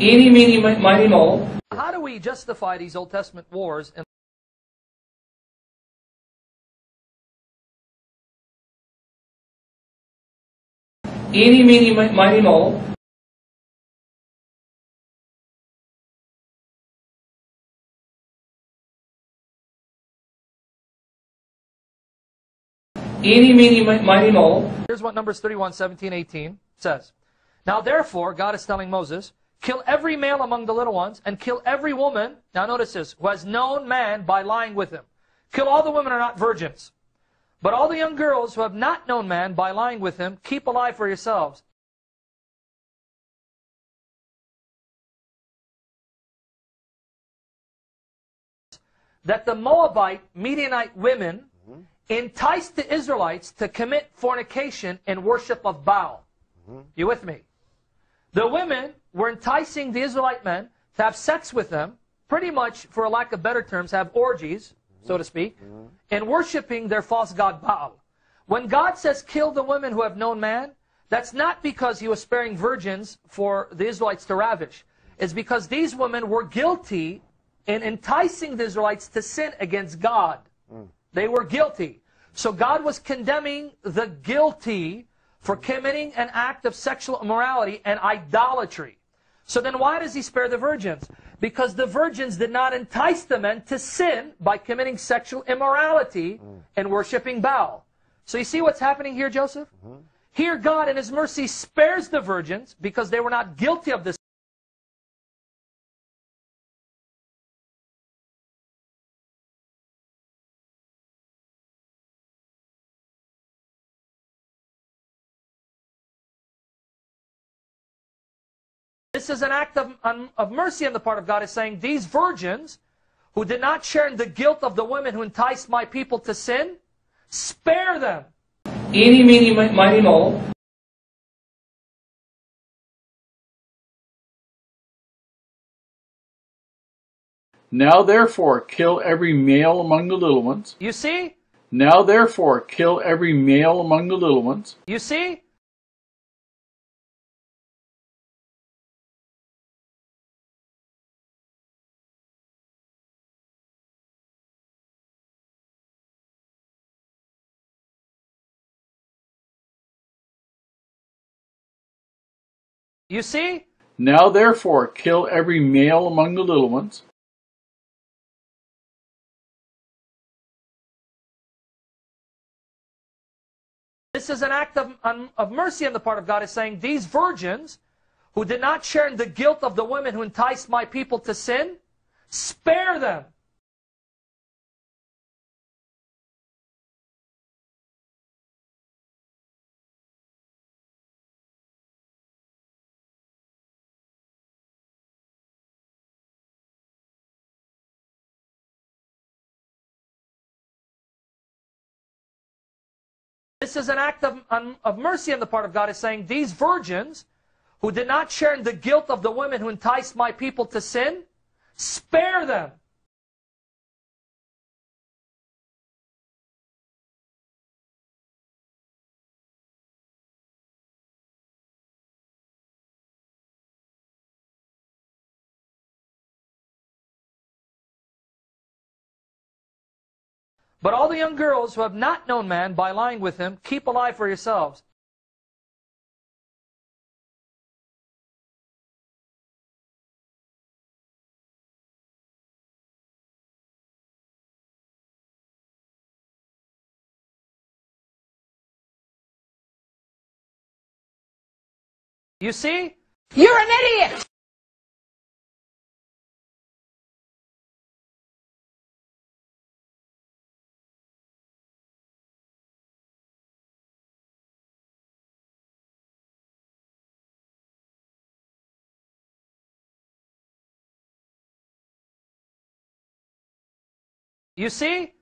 Eeny, meeny, mi- miny, moe. How do we justify these Old Testament wars? And Eeny, meeny, mi- miny, moe. Eeny, meeny, mi- miny, moe. here's what Numbers 31, 17, 18 says. Now therefore, God is telling Moses, kill every male among the little ones, and kill every woman, now notice this, who has known man by lying with him. Kill all the women who are not virgins. But all the young girls who have not known man by lying with him, keep alive for yourselves. That the Moabite, Midianite women mm-hmm. enticed the Israelites to commit fornication and worship of Baal. Mm-hmm. You with me? The women were enticing the Israelite men to have sex with them, pretty much, for a lack of better terms, have orgies, so to speak, and worshiping their false god Baal. When God says kill the women who have known man, that's not because he was sparing virgins for the Israelites to ravish. It's because these women were guilty in enticing the Israelites to sin against God. Mm. They were guilty. So God was condemning the guilty for committing an act of sexual immorality and idolatry. So then why does he spare the virgins? Because the virgins did not entice the men to sin by committing sexual immorality and worshiping Baal. So you see what's happening here, Joseph? Mm-hmm. Here God in his mercy spares the virgins because they were not guilty of this This is an act of, um, of mercy on the part of God, is saying, these virgins who did not share in the guilt of the women who enticed my people to sin, spare them. Any, meeny, mi- miny, moe. Now therefore kill every male among the little ones. You see? Now therefore kill every male among the little ones. You see? You see? Now therefore kill every male among the little ones. This is an act of, um, of mercy on the part of God, is saying, these virgins who did not share in the guilt of the women who enticed my people to sin, spare them. This is an act of, um, of mercy on the part of God, is saying, these virgins who did not share in the guilt of the women who enticed my people to sin, spare them. But all the young girls who have not known man by lying with him, keep alive for yourselves. You see? You're an idiot! You see?